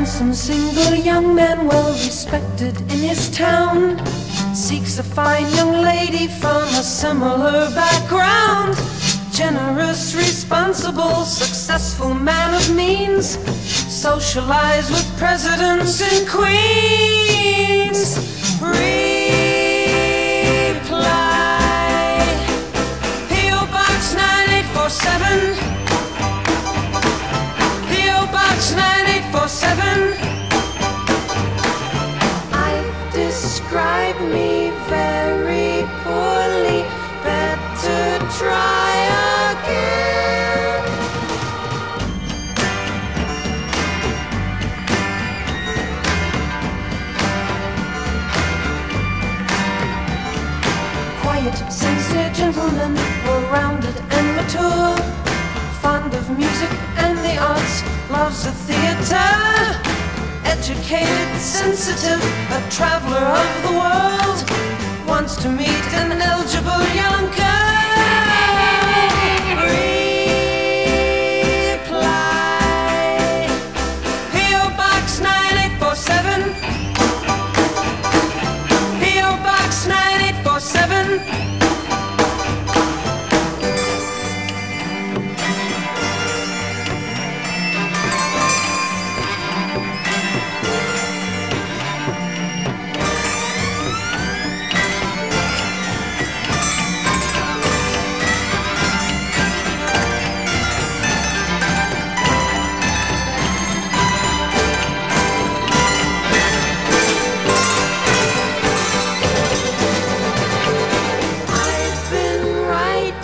handsome single young man, well respected in his town, seeks a fine young lady from a similar background. Generous, responsible, successful man of means, socialize with presidents and queens. Quiet, sincere gentleman, well-rounded and mature Fond of music and the arts, loves the theater Educated, sensitive, a traveler of the world Wants to meet an 9847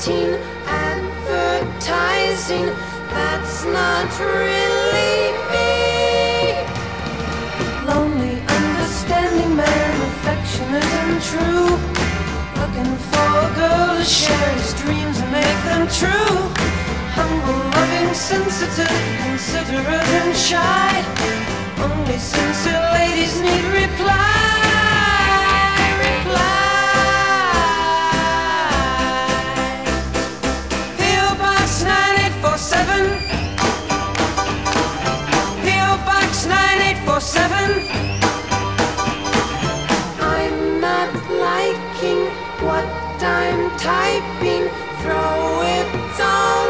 writing advertising. That's not really me. Lonely, understanding man, affectionate and true. Looking for a girl to share his dreams and make them true. Humble, loving, sensitive, considerate and shy. Only sincere ladies need. Reply. 9847. I'm not liking what I'm typing. Throw it all